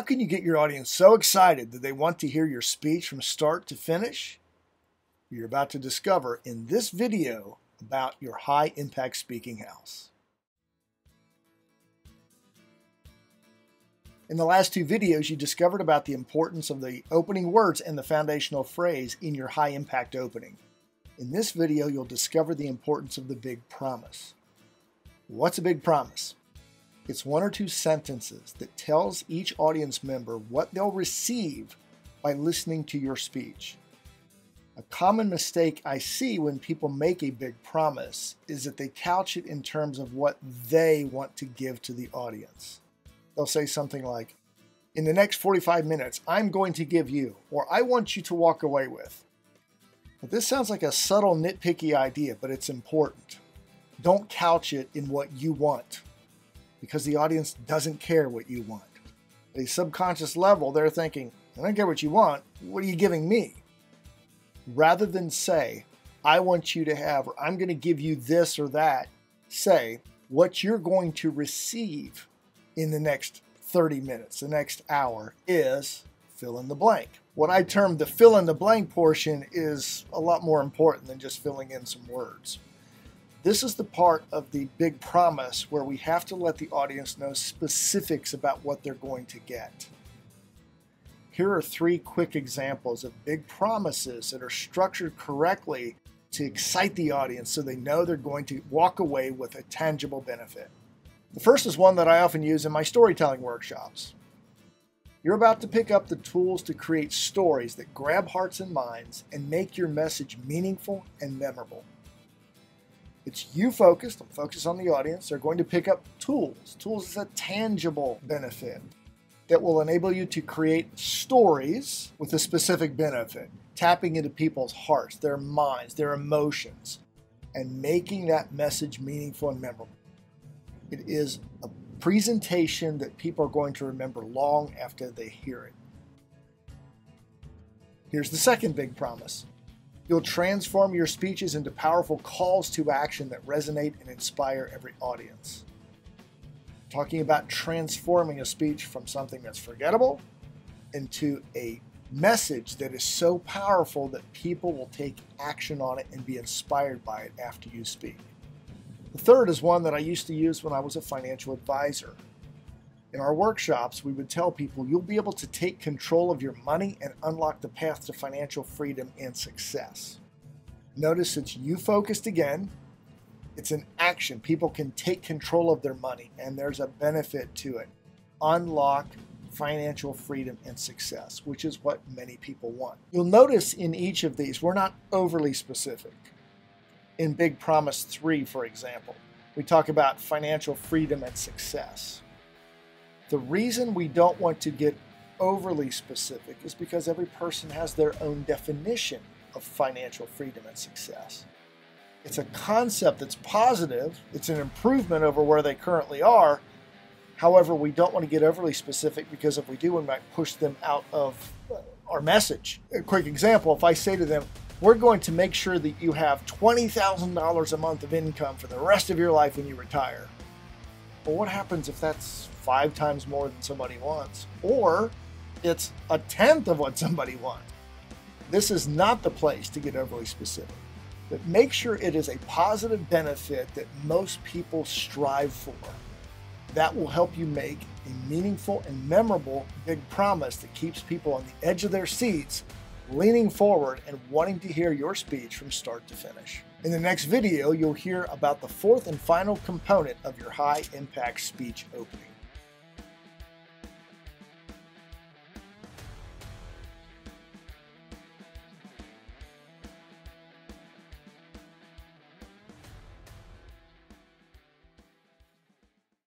How can you get your audience so excited that they want to hear your speech from start to finish? You're about to discover in this video about your high impact speaking house. In the last two videos, you discovered about the importance of the opening words and the foundational phrase in your high impact opening. In this video, you'll discover the importance of the big promise. What's a big promise? It's one or two sentences that tells each audience member what they'll receive by listening to your speech. A common mistake I see when people make a big promise is that they couch it in terms of what they want to give to the audience. They'll say something like, In the next 45 minutes, I'm going to give you, or I want you to walk away with. But this sounds like a subtle, nitpicky idea, but it's important. Don't couch it in what you want because the audience doesn't care what you want. At a subconscious level, they're thinking, I don't care what you want, what are you giving me? Rather than say, I want you to have, or I'm going to give you this or that, say what you're going to receive in the next 30 minutes, the next hour is fill in the blank. What I term the fill in the blank portion is a lot more important than just filling in some words. This is the part of the big promise where we have to let the audience know specifics about what they're going to get. Here are three quick examples of big promises that are structured correctly to excite the audience so they know they're going to walk away with a tangible benefit. The first is one that I often use in my storytelling workshops. You're about to pick up the tools to create stories that grab hearts and minds and make your message meaningful and memorable. It's you focused, focus on the audience. They're going to pick up tools. Tools is a tangible benefit that will enable you to create stories with a specific benefit, tapping into people's hearts, their minds, their emotions, and making that message meaningful and memorable. It is a presentation that people are going to remember long after they hear it. Here's the second big promise You'll transform your speeches into powerful calls to action that resonate and inspire every audience. Talking about transforming a speech from something that's forgettable into a message that is so powerful that people will take action on it and be inspired by it after you speak. The third is one that I used to use when I was a financial advisor. In our workshops, we would tell people you'll be able to take control of your money and unlock the path to financial freedom and success. Notice it's you focused again. It's an action. People can take control of their money, and there's a benefit to it. Unlock financial freedom and success, which is what many people want. You'll notice in each of these, we're not overly specific. In Big Promise 3, for example, we talk about financial freedom and success. The reason we don't want to get overly specific is because every person has their own definition of financial freedom and success. It's a concept that's positive, it's an improvement over where they currently are. However, we don't want to get overly specific because if we do, we might push them out of uh, our message. A quick example if I say to them, we're going to make sure that you have $20,000 a month of income for the rest of your life when you retire. Well, what happens if that's five times more than somebody wants? Or it's a tenth of what somebody wants? This is not the place to get overly specific, but make sure it is a positive benefit that most people strive for. That will help you make a meaningful and memorable big promise that keeps people on the edge of their seats, leaning forward and wanting to hear your speech from start to finish. In the next video, you'll hear about the fourth and final component of your high impact speech opening.